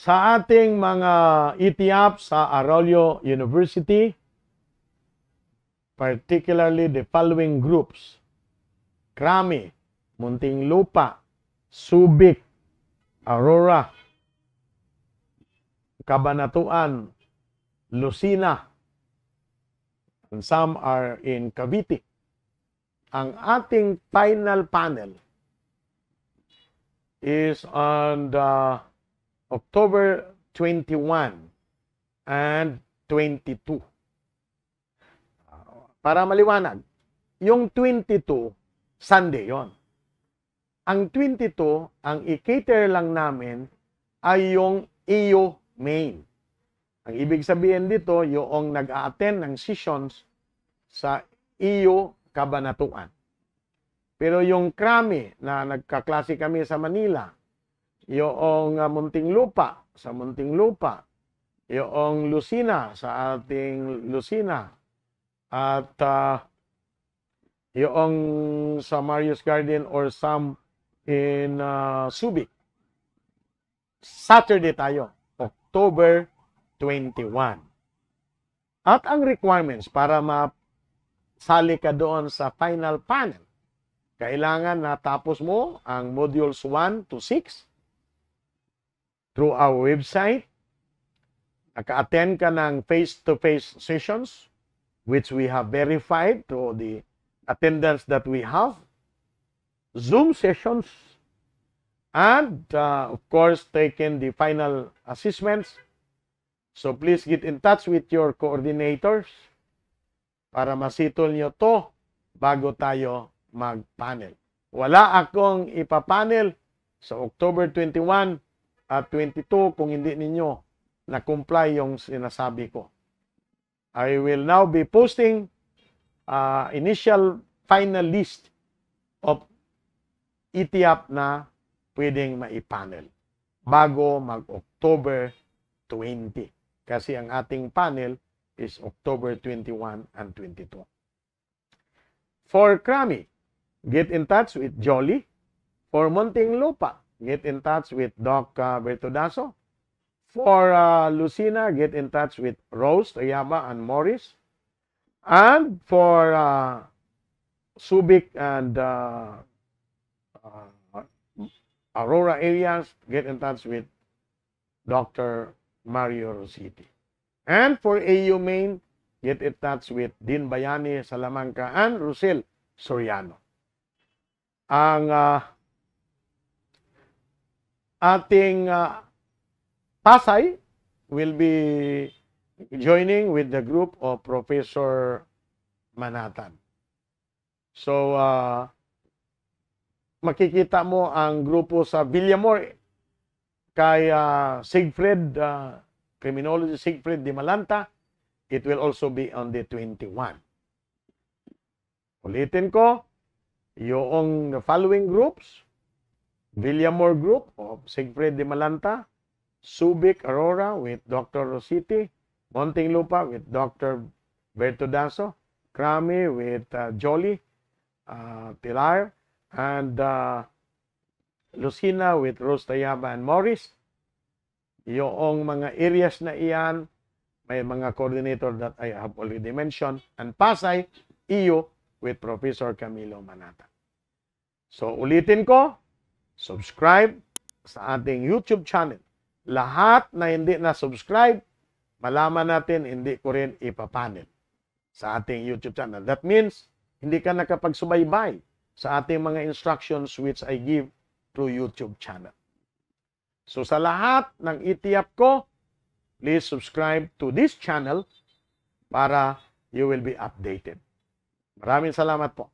Sa ating mga ETIAP sa Arroyo University, particularly the following groups. Krami, Muntinlupa, Subic, Aurora, Kabanatuan, Lucina, and some are in Cavite. Ang ating final panel is on the October 21 and 22. Para maliwanag, yung 22, Sunday yon. Ang 22, ang i-cater lang namin ay yung EO main. Ang ibig sabihin dito, yung nag-a-attend ng sessions sa EO Kabanatuan. Pero yung krami na nagkaklase kami sa Manila, yung uh, Munting Lupa sa Munting Lupa, yung Lucina sa ating Lucina, at uh, yung sa Marius Garden or some in uh, Subic. Saturday tayo, October 21. At ang requirements para masali ka doon sa final panel, kailangan natapos mo ang modules 1 to 6 through our website. Naka-attend ka ng face-to-face sessions which we have verified through the attendance that we have. Zoom sessions and uh, of course taken the final assessments. So please get in touch with your coordinators para masitol nyo to bago tayo mag-panel. Wala akong ipapanel sa October 21 at 22 kung hindi ninyo na-comply yung sinasabi ko. I will now be posting uh, initial final list of ETIAP na pwedeng maipanel bago mag-October 20. Kasi ang ating panel is October 21 and 22. For Krami, get in touch with Jolly. For Muntinlupa, get in touch with Doc uh, Bertudaso. For uh, Lucina, get in touch with Rose, Tayaba, and Morris. And for uh, Subic and uh, uh, Aurora areas, get in touch with Dr. Mario Rositi. And for AU Main, get in touch with Din Bayani Salamanca and Rosel Soriano. Ang uh, ating uh, Pasay will be joining with the group of Professor Manatan. So, uh, makikita mo ang grupo sa Villamor kay uh, Sigfred, uh, Criminology Sigfred Di Malanta. It will also be on the 21. Ulitin ko, yung following groups, Villamor Group of Sigfred Di Malanta, Subic Aurora with Dr. Rositi, Montinglupa with Dr. Bertudaso, Krami with uh, Jolly, uh, Pilar, and uh, Lucina with Rose Tayaba and Morris. Yung mga areas na iyan, may mga coordinator that I have already mentioned. And Pasay, EU with Professor Camilo Manata. So ulitin ko, subscribe sa ating YouTube channel lahat na hindi na subscribe, malaman natin hindi ko rin ipapanel sa ating YouTube channel. That means, hindi ka nakapagsubaybay sa ating mga instructions which I give through YouTube channel. So sa lahat ng ETIAP ko, please subscribe to this channel para you will be updated. Maraming salamat po.